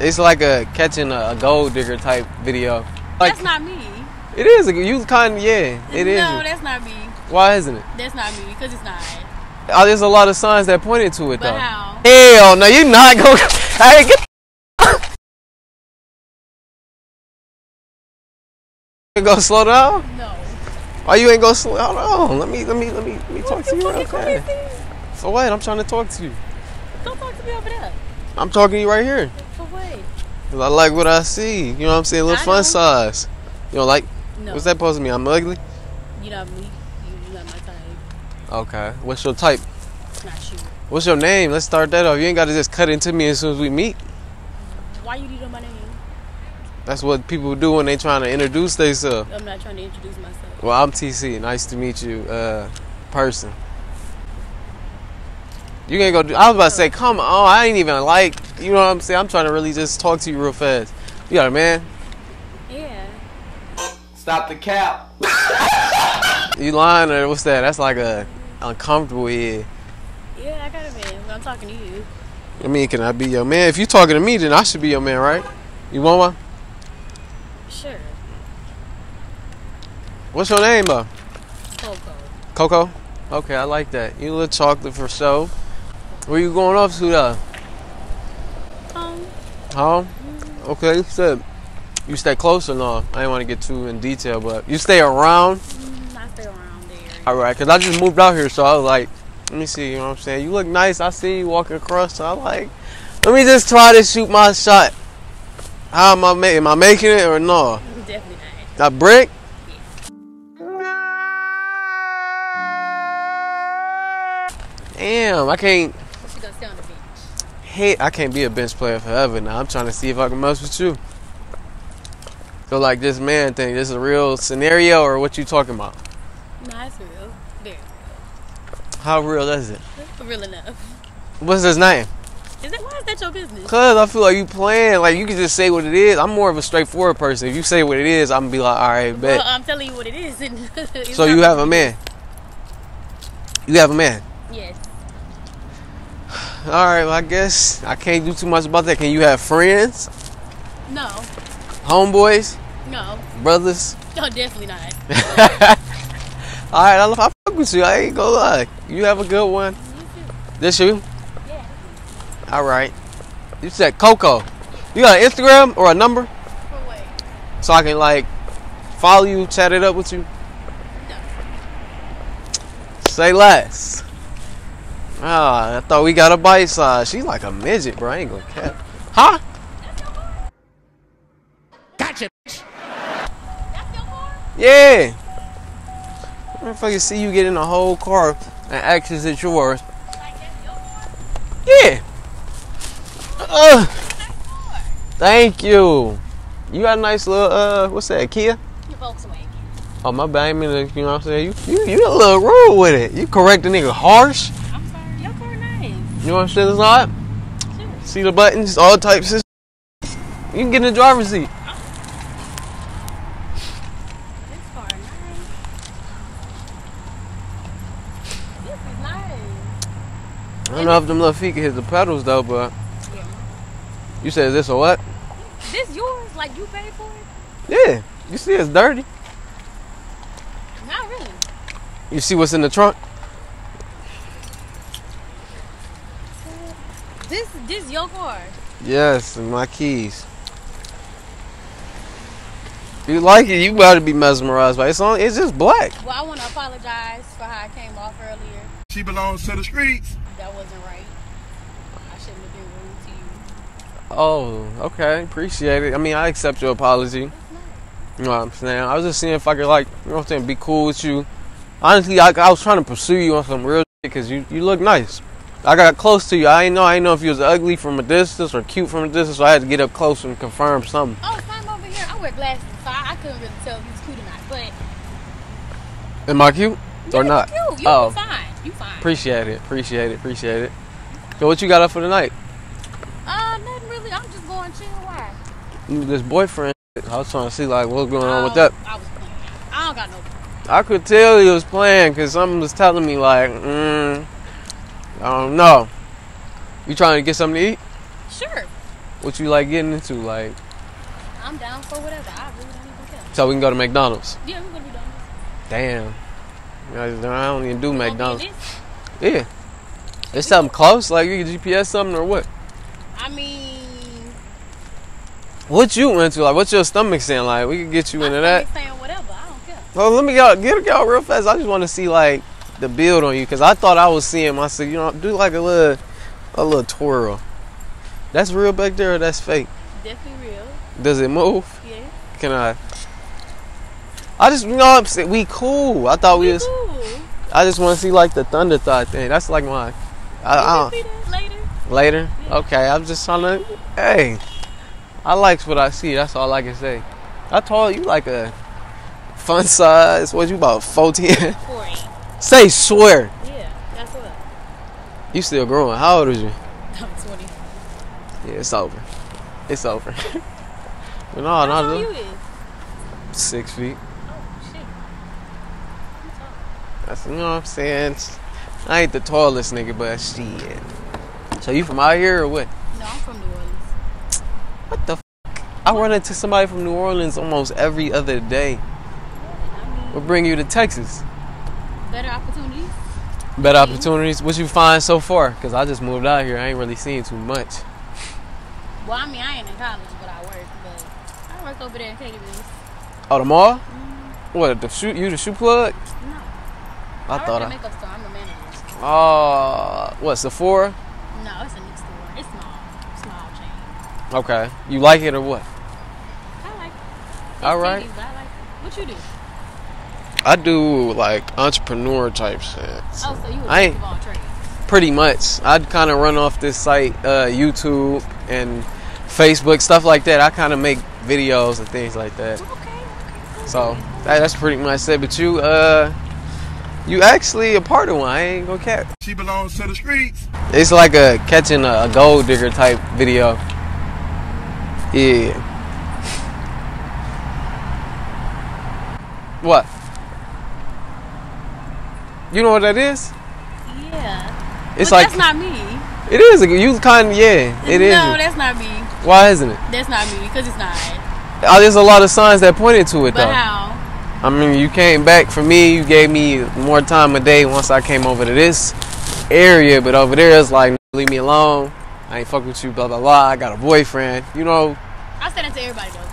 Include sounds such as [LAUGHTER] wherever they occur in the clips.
It's like a catching a, a gold digger type video. Like that's not me. it is. You kind of yeah. It is. No, that's not me. Why isn't it? That's not me because it's not. Oh, there's a lot of signs that pointed to it But though. how? Hell no, you're not going. [LAUGHS] Hey, get. You [LAUGHS] go slow down. No. Why you ain't go slow? Hold on. Let me let me let me let me talk to you real fucking fast. For what? I'm trying to talk to you. Don't talk to me over there. I'm talking to you right here. 'Cause I like what I see. You know what I'm saying? A Little I fun know. size. You don't like? No. What's that supposed to mean? I'm ugly? You not me. You, not my type. Okay. What's your type? Not you. What's your name? Let's start that off. You ain't got to just cut into me as soon as we meet. Why you need my name? That's what people do when they trying to introduce themselves. I'm not trying to introduce myself. Well, I'm TC. Nice to meet you, uh, person. You ain't gonna do. I was about to say, come on. I ain't even like. You know what I'm saying? I'm trying to really just talk to you real fast. You got a man? Yeah. Stop the cap. [LAUGHS] You lying or what's that? That's like a uncomfortable yeah. Yeah, I got a man. But I'm talking to you. I mean, can I be your man? If you talking to me, then I should be your man, right? You want one? Sure. What's your name, though? Coco. Coco? Okay, I like that. You a little chocolate for show. Where you going off to, though? Home? Okay, you said you stay close or no? I didn't want to get too in detail, but you stay around? mm, I stay around there. All right, because I just moved out here, so I was like, let me see, you know what I'm saying? You look nice. I see you walking across, so I'm like, let me just try to shoot my shot. How am I making? Am I making it or no? [LAUGHS] Definitely not. That brick? Damn, I can't. Gonna stay on the bench. Hate I can't be a bench player forever now. I'm trying to see if I can mess with you. So like this man thing, this is a real scenario or what you talking about? Nah, it's real. Very real. How real is it? real. Real enough. What's his name? Is that why is that your business? Cause I feel like you playing, like you can just say what it is. I'm more of a straightforward person. If you say what it is, I'm gonna be like, all right, bet. Well, I'm telling you what it is. [LAUGHS] so you have a man. You have a man. Yes. All right, well I guess I can't do too much about that. Can you have friends, No. homeboys, No. brothers? No, definitely not. [LAUGHS] All right, I, love, I fuck with you. I ain't gonna lie. You have a good one. You too. This you? Yeah. All right. You said Coco. You got an Instagram or a number so I can like follow you, chat it up with you? No. Say less. Ah, I thought we got a bite size. She's like a midget, bro. I ain't gonna cap. Huh? Gotcha. That's your car? Yeah. Motherfucker see you get in a whole car and ask is it yours. Like, that's your car? Yeah. Uh, thank you. You got a nice little uh what's that, Kia? Your Volkswagen. Oh my bad, I mean, you know what I'm saying? You you you a little rude with it. You correct the nigga harsh. You I'm saying? It's not. Sure. See the buttons, all types of You can get in the driver's seat. This car nice. This is nice. I don't know if them little feet can hit the pedals though, but Yeah. you said is this a what? This yours? Like you paid for it? Yeah. You see it's dirty. Not really. You see what's in the trunk? This this your car. Yes, and my keys. You like it, you better be mesmerized by it. It's on it's just black. Well, I want to apologize for how I came off earlier. She belongs to the streets. That wasn't right. I shouldn't have been rude to you. Oh, okay. Appreciate it. I mean I accept your apology. You know what I'm saying? I was just seeing if I could like, you know what I'm saying, be cool with you. Honestly, I, I was trying to pursue you on some real shit because you, you look nice. I got close to you. I know I ain't know if you was ugly from a distance or cute from a distance, so I had to get up close and confirm something. Oh, I'm over here. I wear glasses, so I, I couldn't really tell if he was cute or not. But Am I cute or yeah, not? You cute. You Oh. fine. You fine. Appreciate it. Appreciate it. Appreciate it. So what you got up for tonight? uh, nothing really. I'm just going chill. Why? This boyfriend. I was trying to see like what's going on with Oh, that. I was playing. I don't got no. I could tell he was playing because something was telling me like, mm, I don't know. You trying to get something to eat? Sure. What you like getting into? Like, I'm down for whatever. I really don't even care. so we can go to McDonald's. Yeah, we're gonna be done. Damn. I don't even do McDonald's. Yeah. It's something close, like you can GPS something or what? I mean, What you into? Like, what's your stomach saying? Like, we could get you into that. saying whatever. I don't care. Well, let me go get out real fast. I just want to see like the build on you because I thought I was seeing myself. You know, do like a little, a little twirl. That's real back there. Or that's fake. Definitely real. Does it move? Yeah. Can I? I just you know I'm saying we cool. I thought we We was. cool. I just want to see like the thunder thought thing. That's like my. I, I that later. don't, later. Yeah. Okay, I'm just trying to. Hey, I likes what I see. That's all I can say. I told you like a fun size. What you about 14? Four eight. Say swear. Yeah, that's what. You still growing. How old is you? [LAUGHS] I'm 20. Yeah, it's over. It's over. [LAUGHS] but no, How not you is? six feet. Oh, shit. That's you know what I'm saying. I ain't the tallest nigga, but shit. So you from out here or what? No, I'm from New Orleans. What the? I run into somebody from New Orleans almost every other day. I mean, What bring you to Texas? Better opportunities. Better opportunities. What you find so far? Cause I just moved out here. I ain't really seen too much. Well, I mean, I ain't in college, but I work. But I work over there in Bills. Oh, the mall? Mm-hmm. What the shoe? You the shoe plug? No. I work thought a I. makeup store. I'm the manager. Oh, what Sephora? No, it's a new store. It's small. Small chain. Okay. You like it or what? I like it. All right. I like it. What you do? I do like entrepreneur type shit. Oh, so you a I jack ain't- of all trades. Pretty much. I'd kind of run off this site, uh, YouTube and Facebook, stuff like that. I kind of make videos and things like that. Okay, okay. So that, that's pretty much it. But you, uh, you actually a part of one. I ain't gonna cap. She belongs to the streets. It's like a catching a, a gold digger type video. Yeah. [LAUGHS] What? You know what that is? Yeah. It's but like that's not me. it is. You kind of yeah. It is. No, that's not me. Why isn't it? That's not me because it's not. Oh, there's a lot of signs that pointed to it But though. how? I mean, you came back for me. You gave me more time a day once I came over to this area, but over there it's like leave me alone. I ain't fuck with you. Blah blah blah. I got a boyfriend. You know, I said it to everybody though.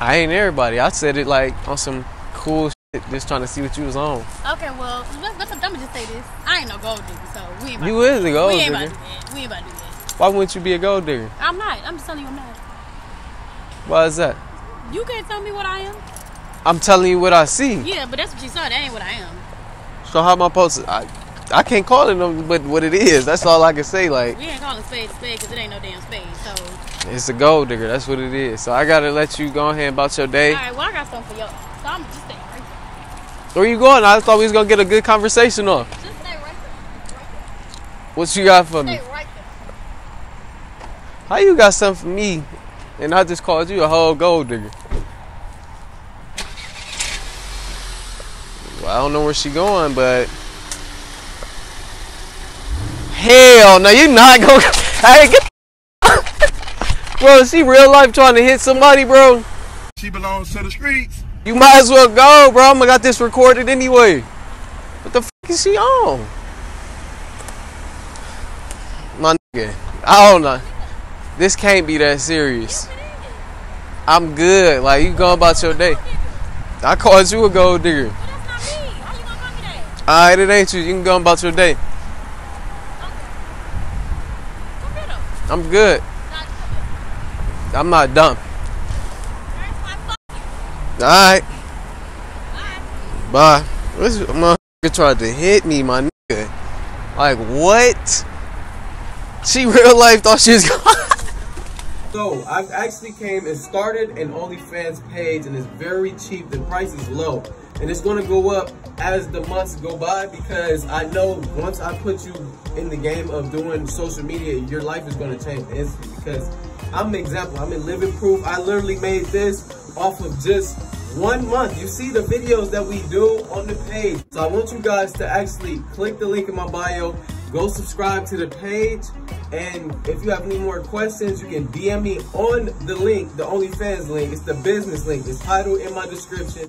I ain't everybody. I said it like on some cool shit, just trying to see what you was on. Okay, well, let, let, just say this. I ain't no gold digger, so we ain't about You is a gold we ain't about to digger. We ain't about to do that. Why wouldn't you be a gold digger? I'm not. I'm just telling you I'm not. Why is that? You can't tell me what I am. I'm telling you what I see. Yeah, but that's what you saw. That ain't what I am. So how am I supposed to? I, I can't call it, no, but what it is, that's all I can say. Like We ain't calling spade a spade because it ain't no damn spade. So, it's a gold digger. That's what it is. So I gotta let you go ahead about your day. all right, well, I got something for y'all. So I'm just stay right there. Where you going? I thought we was gonna get a good conversation off. Just stay right there. Right What you got for me? right there. How you got something for me, and I just called you a whole gold digger? Well, I don't know where she going, but hell no, you not gonna. Hey, get [LAUGHS] bro, is she real life trying to hit somebody, bro? She belongs to the streets. You might as well go, bro. I'm gonna got this recorded anyway. What the fuck is she on? My nigga, I don't know. This can't be that serious. I'm good. Like you going about your day. I called you a gold digger. Alright, it ain't you. You can go about your day. I'm good. I'm not dumb. Alright, Alright, bye. This motherfucker tried to hit me, my nigga. Like what? She real life thought she was [LAUGHS] going. So I've actually came and started an OnlyFans page and it's very cheap. The price is low. And it's gonna go up as the months go by because I know once I put you in the game of doing social media, your life is gonna change instantly because I'm an example. I'm in living proof. I literally made this off of just one month. You see the videos that we do on the page. So I want you guys to actually click the link in my bio, Go subscribe to the page. And if you have any more questions, you can DM me on the link, the OnlyFans link. It's the business link. It's titled in my description.